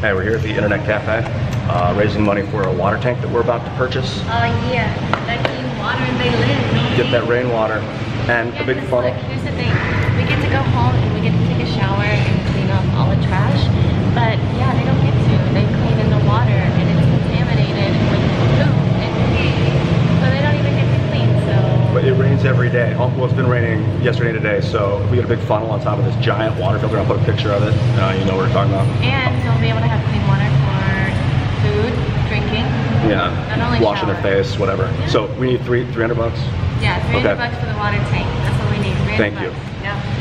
Hey, we're here at the Internet Cafe, uh, raising money for a water tank that we're about to purchase. Oh yeah, that clean water and they live. Get that rainwater and Yeah, a big funnel. Look, here's the thing. We get to go home and we get to take a shower and clean off all the trash. But yeah, they don't get to. They clean in the water and it's contaminated with poop and pee. So they don't even get to clean. So But it rains every day. Well, it's been raining yesterday and today, so we get a big funnel on top of this giant water filter, I'll put a picture of it. Uh, you know what we're talking about. and you'll be able to have clean water for food, drinking. Yeah, Not only washing their face, whatever. So we need three, 300 bucks? Yeah, 300 Okay. bucks for the water tank. That's what we need. 300 Thank you. bucks. Yeah.